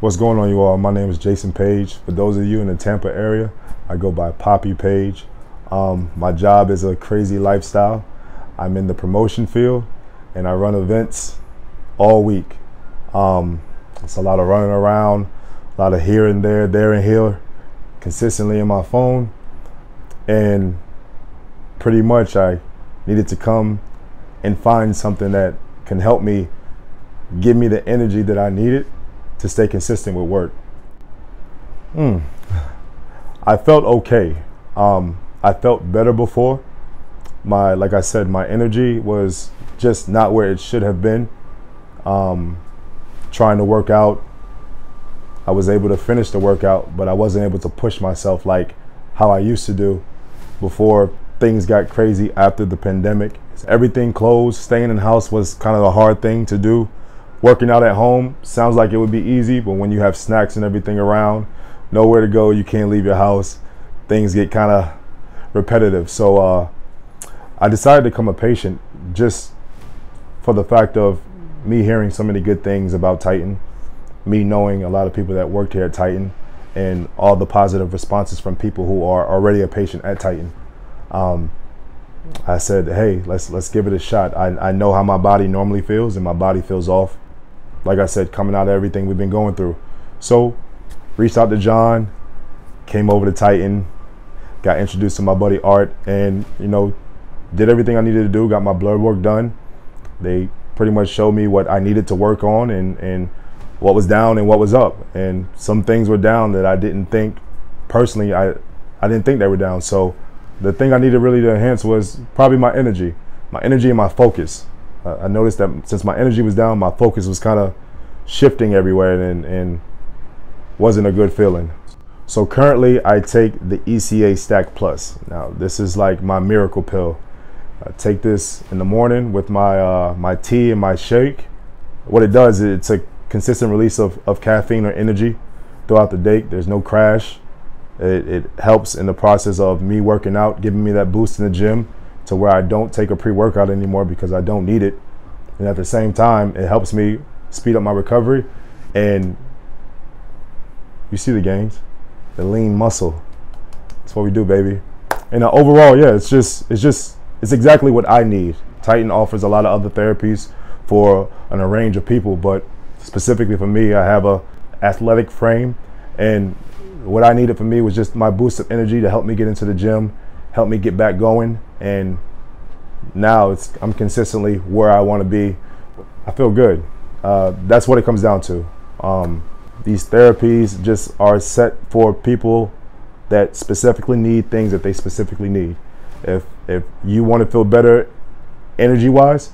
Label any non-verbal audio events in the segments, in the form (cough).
What's going on, you all? My name is Jason Page. For those of you in the Tampa area, I go by Poppy Page. Um, my job is a crazy lifestyle. I'm in the promotion field and I run events all week. Um, it's a lot of running around, a lot of here and there, there and here, consistently in my phone. And pretty much I needed to come and find something that can help me give me the energy that I needed to stay consistent with work. Mm. I felt okay. Um, I felt better before. My, like I said, my energy was just not where it should have been. Um, trying to work out, I was able to finish the workout, but I wasn't able to push myself like how I used to do before things got crazy after the pandemic. Everything closed. Staying in house was kind of a hard thing to do working out at home sounds like it would be easy, but when you have snacks and everything around, nowhere to go, you can't leave your house, things get kind of repetitive. So uh, I decided to become a patient just for the fact of me hearing so many good things about Titan, me knowing a lot of people that worked here at Titan, and all the positive responses from people who are already a patient at Titan. Um, I said, hey, let's let's give it a shot. I, I know how my body normally feels, and my body feels off like I said, coming out of everything we've been going through. So, reached out to John, came over to Titan, got introduced to my buddy Art, and you know, did everything I needed to do. Got my blood work done. They pretty much showed me what I needed to work on and and what was down and what was up. And some things were down that I didn't think personally. I I didn't think they were down. So the thing I needed really to enhance was probably my energy, my energy and my focus. I noticed that since my energy was down, my focus was kind of shifting everywhere and, and wasn't a good feeling. So currently I take the ECA Stack Plus. Now this is like my miracle pill. I take this in the morning with my uh, my tea and my shake. What it does is it's a consistent release of, of caffeine or energy throughout the day. There's no crash. It, it helps in the process of me working out, giving me that boost in the gym to where I don't take a pre-workout anymore because I don't need it. And at the same time, it helps me speed up my recovery. And you see the gains, the lean muscle. That's what we do, baby. And uh, overall, yeah, it's just, it's just, it's exactly what I need. Titan offers a lot of other therapies for an, a range of people, but specifically for me, I have a athletic frame, and what I needed for me was just my boost of energy to help me get into the gym, help me get back going, and now it's I'm consistently where I want to be. I feel good. Uh, that's what it comes down to. Um, these therapies just are set for people that specifically need things that they specifically need. If if you want to feel better energy wise,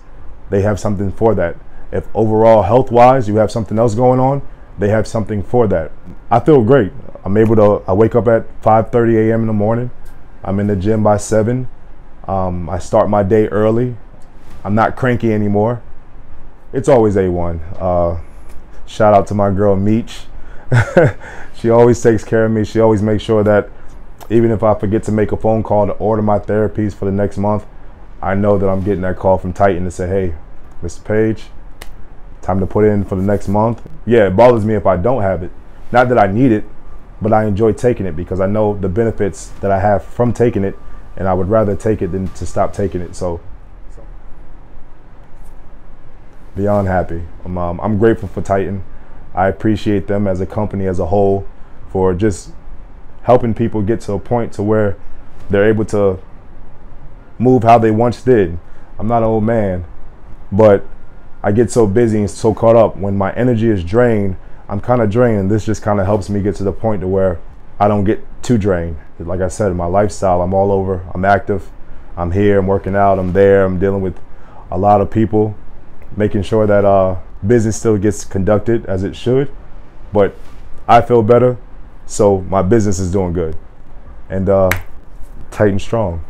they have something for that. If overall health wise you have something else going on, they have something for that. I feel great. I'm able to I wake up at 5:30 a.m. in the morning. I'm in the gym by 7. Um, I start my day early. I'm not cranky anymore. It's always A1. Uh, shout out to my girl Meech. (laughs) she always takes care of me. She always makes sure that even if I forget to make a phone call to order my therapies for the next month, I know that I'm getting that call from Titan to say, hey, Mr. Page, time to put in for the next month. Yeah, it bothers me if I don't have it. Not that I need it, but I enjoy taking it because I know the benefits that I have from taking it and I would rather take it than to stop taking it. So, beyond happy. I'm, um, I'm grateful for Titan. I appreciate them as a company as a whole for just helping people get to a point to where they're able to move how they once did. I'm not an old man, but I get so busy and so caught up when my energy is drained. I'm kind of drained. This just kind of helps me get to the point to where I don't get too drained. Like I said, my lifestyle, I'm all over. I'm active. I'm here. I'm working out. I'm there. I'm dealing with a lot of people, making sure that uh, business still gets conducted as it should. But I feel better, so my business is doing good. And uh, Titan strong.